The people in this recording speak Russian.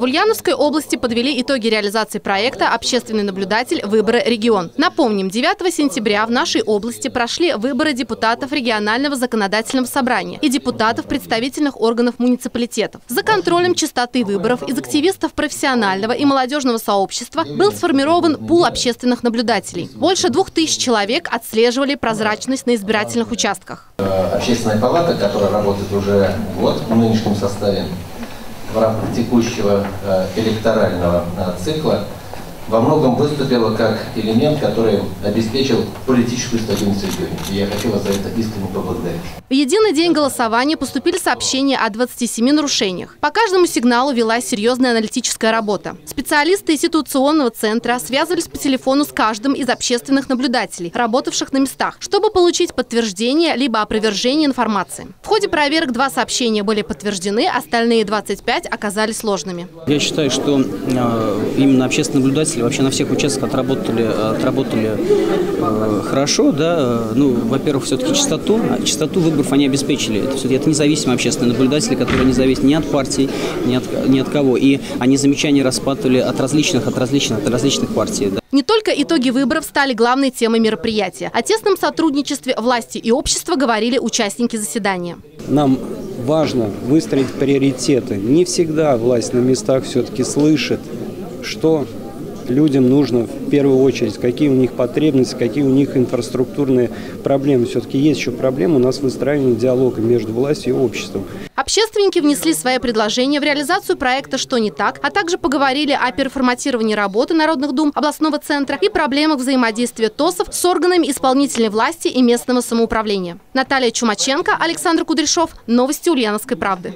В Ульяновской области подвели итоги реализации проекта «Общественный наблюдатель. Выборы. Регион». Напомним, 9 сентября в нашей области прошли выборы депутатов регионального законодательного собрания и депутатов представительных органов муниципалитетов. За контролем чистоты выборов из активистов профессионального и молодежного сообщества был сформирован пул общественных наблюдателей. Больше двух тысяч человек отслеживали прозрачность на избирательных участках. Общественная палата, которая работает уже год в нынешнем составе, в рамках текущего э, электорального э, цикла во многом выступила как элемент, который обеспечил политическую стабильность в регионе. И я хочу вас за это искренне поблагодарить. В единый день голосования поступили сообщения о 27 нарушениях. По каждому сигналу велась серьезная аналитическая работа. Специалисты институционного центра связывались по телефону с каждым из общественных наблюдателей, работавших на местах, чтобы получить подтверждение либо опровержение информации. Ходе проверок два сообщения были подтверждены, остальные 25 оказались сложными. Я считаю, что э, именно общественные наблюдатели вообще на всех участках отработали, отработали э, хорошо. Да? Ну, во-первых, все-таки чистоту. А чистоту выборов они обеспечили. Это, это независимые общественные наблюдатели, которые не зависят ни от партий, ни от, ни от кого. И они замечания распатывали от различных, от различных, от различных партий. Да. Не только итоги выборов стали главной темой мероприятия. О тесном сотрудничестве власти и общества говорили участники заседания. Нам важно выстроить приоритеты. Не всегда власть на местах все-таки слышит, что людям нужно в первую очередь, какие у них потребности, какие у них инфраструктурные проблемы. Все-таки есть еще проблемы у нас выстраивания диалога между властью и обществом. Общественники внесли свои предложения в реализацию проекта «Что не так?», а также поговорили о переформатировании работы Народных дум областного центра и проблемах взаимодействия ТОСов с органами исполнительной власти и местного самоуправления. Наталья Чумаченко, Александр Кудряшов. Новости Ульяновской правды.